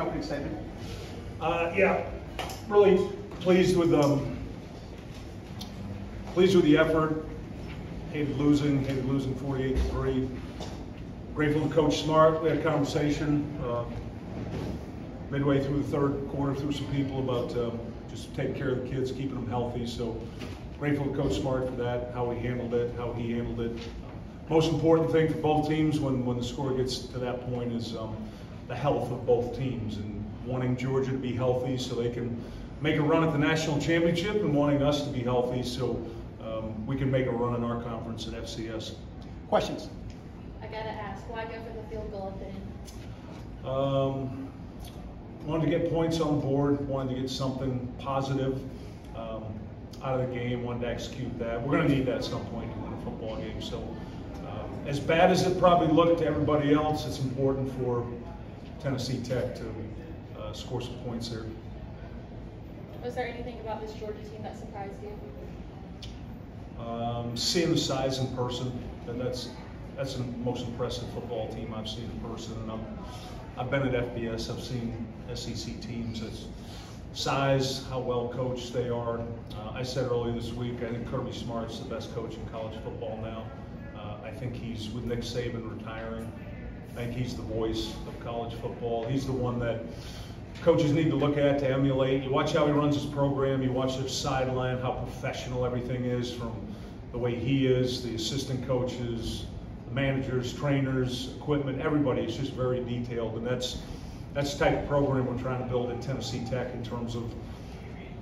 Opening statement. Uh, yeah, really pleased with um, pleased with the effort. Hated losing, hated losing 48 to three. Grateful to Coach Smart. We had a conversation uh, midway through the third quarter through some people about um, just taking care of the kids, keeping them healthy. So grateful to Coach Smart for that, how he handled it, how he handled it. Most important thing for both teams when, when the score gets to that point is um, the health of both teams and wanting Georgia to be healthy so they can make a run at the national championship and wanting us to be healthy so um, we can make a run in our conference at FCS. Questions? I gotta ask, why go for the field goal at the end? Um, wanted to get points on the board, wanted to get something positive um, out of the game, wanted to execute that. We're going to need that at some point to win a football game. So, um, as bad as it probably looked to everybody else, it's important for Tennessee Tech to uh, score some points there. Was there anything about this Georgia team that surprised you? Um, seeing the size in person, and that's that's the most impressive football team I've seen in person. And I'm, I've been at FBS, I've seen SEC teams. It's size, how well coached they are. Uh, I said earlier this week, I think Kirby Smart's the best coach in college football now. Uh, I think he's with Nick Saban retiring. I think he's the voice of college football. He's the one that coaches need to look at to emulate. You watch how he runs his program, you watch their sideline, how professional everything is from the way he is, the assistant coaches, the managers, trainers, equipment, everybody. It's just very detailed, and that's that's the type of program we're trying to build at Tennessee Tech in terms of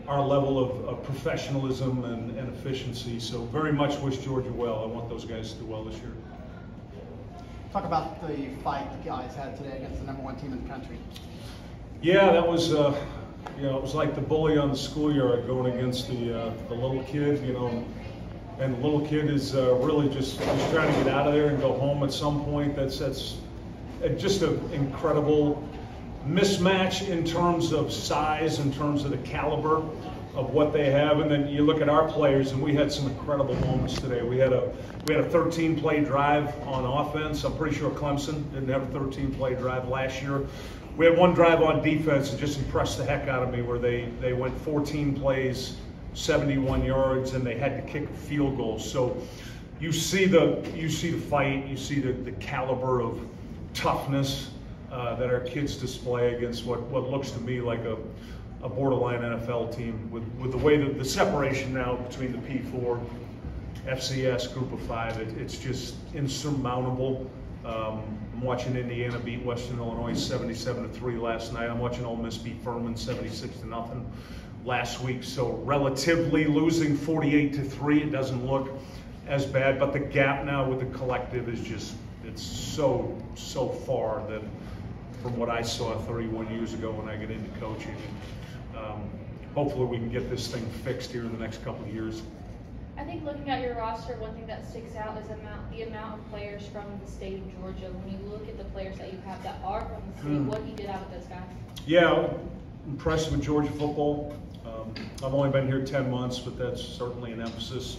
our level of, of professionalism and, and efficiency. So very much wish Georgia well. I want those guys to do well this year. Talk about the fight the guys had today against the number one team in the country. Yeah, that was, uh, you know, it was like the bully on the schoolyard going against the uh, the little kid, you know, and the little kid is uh, really just just trying to get out of there and go home at some point. That's that's uh, just an incredible mismatch in terms of size, in terms of the caliber of what they have, and then you look at our players, and we had some incredible moments today. We had a we had a 13 play drive on offense. I'm pretty sure Clemson didn't have a 13 play drive last year. We had one drive on defense that just impressed the heck out of me, where they they went 14 plays, 71 yards, and they had to kick a field goal. So you see the you see the fight, you see the, the caliber of toughness uh, that our kids display against what, what looks to me like a, a borderline NFL team with, with the way that the separation now between the P4 FCS group of five, it, it's just insurmountable. Um, I'm watching Indiana beat Western Illinois 77 to 3 last night. I'm watching Ole Miss beat Furman 76 to nothing last week. So relatively losing 48 to 3, it doesn't look as bad, but the gap now with the collective is just it's so so far that from what I saw 31 years ago when I got into coaching. Um, hopefully we can get this thing fixed here in the next couple of years. I think looking at your roster, one thing that sticks out is amount, the amount of players from the state of Georgia. When you look at the players that you have that are from the state, Hmm. what do you get out of those guys? Yeah, I'm impressed with Georgia football. Um, I've only been here 10 months, but that's certainly an emphasis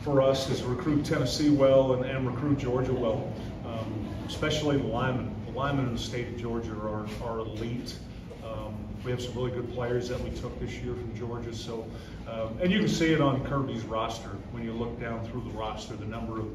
for us is recruit Tennessee well and, and recruit Georgia well, um, especially the linemen. The linemen in the state of Georgia are, are elite. Um, we have some really good players that we took this year from Georgia. So, um, and you can see it on Kirby's roster when you look down through the roster, the number of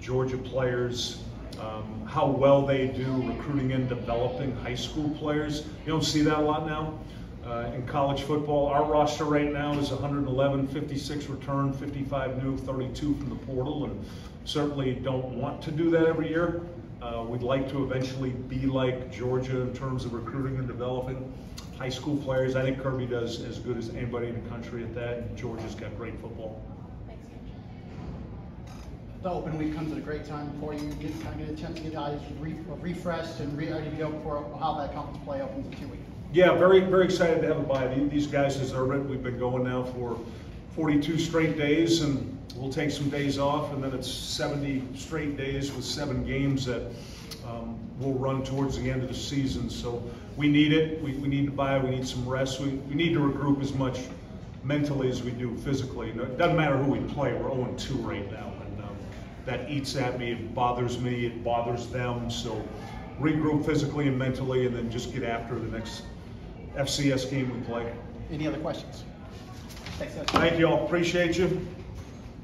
Georgia players, um, how well they do recruiting and developing high school players. You don't see that a lot now uh, in college football. Our roster right now is 111, 56 return, 55 new, 32 from the portal, and certainly don't want to do that every year. Uh, we'd like to eventually be like Georgia in terms of recruiting and developing high school players. I think Kirby does as good as anybody in the country at that, and Georgia's got great football. Thanks. The open week comes at a great time for you. Get kind of get a chance to get guys re- refreshed and re- ready to go for how that conference play opens in two weeks. Yeah, very, very excited to have a bye. These guys deserve it. We've been going now for 42 straight days, and we'll take some days off, and then it's 70 straight days with seven games that um, we'll run towards the end of the season. So we need it. We, we need to buy. We need some rest. We, we need to regroup as much mentally as we do physically. It doesn't matter who we play. We're 0-2 right now, and um, that eats at me. It bothers me. It bothers them. So regroup physically and mentally, and then just get after the next FCS game we play. Any other questions? Thanks. Thank you all, appreciate you.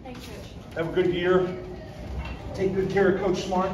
Thanks, Coach. Have a good year. Take good care of Coach Smart.